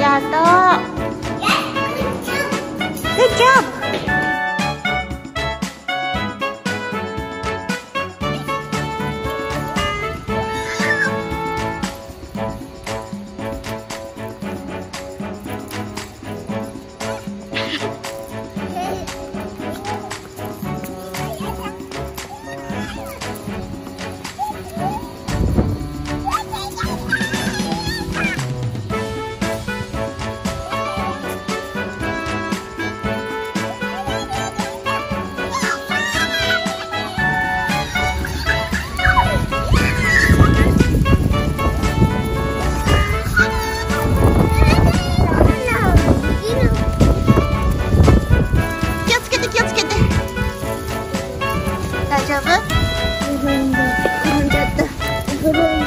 がとう Good job! 丈夫？転んだ。転んじゃった。